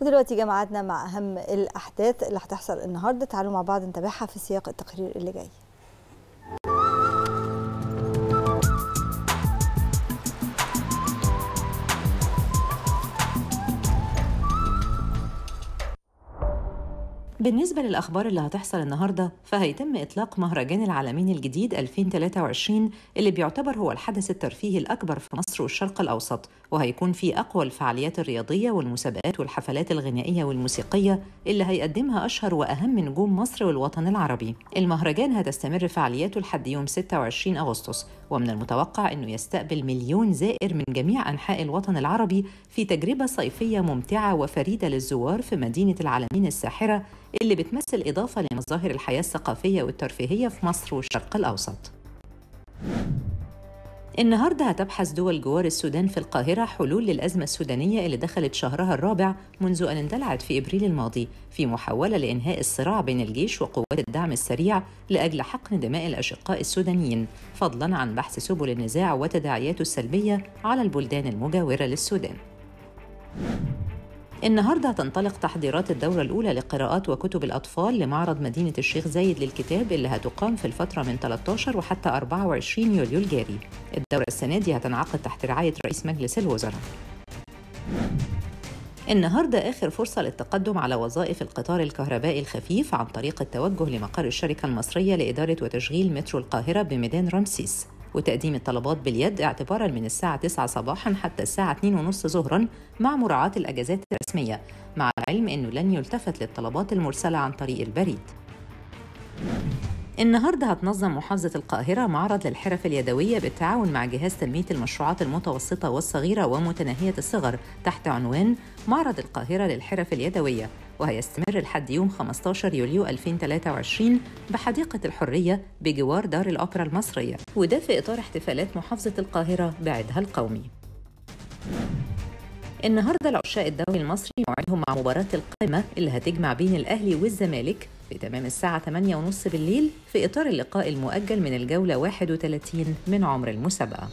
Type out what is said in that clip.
ودلوقتي جمعتنا مع أهم الأحداث اللي هتحصل النهاردة. تعالوا مع بعض نتابعها في سياق التقرير اللي جاي. بالنسبة للأخبار اللي هتحصل النهاردة فهيتم إطلاق مهرجان العالمين الجديد 2023 اللي بيعتبر هو الحدث الترفيهي الأكبر في مصر والشرق الأوسط وهيكون فيه أقوى الفعاليات الرياضية والمسابقات والحفلات الغنائية والموسيقية اللي هيقدمها أشهر وأهم نجوم مصر والوطن العربي. المهرجان هتستمر فعالياته لحد يوم 26 أغسطس ومن المتوقع أنه يستقبل مليون زائر من جميع أنحاء الوطن العربي في تجربة صيفية ممتعة وفريدة للزوار في مدينة العالمين الساحرة اللي بتمثل إضافة لمظاهر الحياة الثقافية والترفيهية في مصر والشرق الأوسط. النهاردة هتبحث دول جوار السودان في القاهرة حلول للأزمة السودانية اللي دخلت شهرها الرابع منذ أن اندلعت في إبريل الماضي في محاولة لإنهاء الصراع بين الجيش وقوات الدعم السريع لأجل حقن دماء الأشقاء السودانيين فضلاً عن بحث سبل النزاع وتداعياته السلبية على البلدان المجاورة للسودان. النهارده هتنطلق تحضيرات الدورة الأولى لقراءات وكتب الأطفال لمعرض مدينة الشيخ زايد للكتاب اللي هتقام في الفترة من 13 وحتى 24 يوليو الجاري. الدورة السنة دي هتنعقد تحت رعاية رئيس مجلس الوزراء. النهارده آخر فرصة للتقدم على وظائف القطار الكهربائي الخفيف عن طريق التوجه لمقر الشركة المصرية لإدارة وتشغيل مترو القاهرة بميدان رمسيس. وتقديم الطلبات باليد اعتبارا من الساعة 9 صباحا حتى الساعة 2:30 ظهرا مع مراعاة الأجازات الرسمية مع العلم أنه لن يلتفت للطلبات المرسلة عن طريق البريد. النهارده هتنظم محافظة القاهرة معرض للحرف اليدوية بالتعاون مع جهاز تنمية المشروعات المتوسطة والصغيرة ومتناهية الصغر تحت عنوان معرض القاهرة للحرف اليدوية. وهيستمر لحد يوم 15 يوليو 2023 بحديقة الحرية بجوار دار الأوبرا المصرية وده في إطار احتفالات محافظة القاهرة بعيدها القومي النهارده العشاء الدوري المصري موعدهم مع مباراة القمة اللي هتجمع بين الأهلي والزمالك في تمام الساعة 8:30 بالليل في إطار اللقاء المؤجل من الجولة 31 من عمر المسابقة.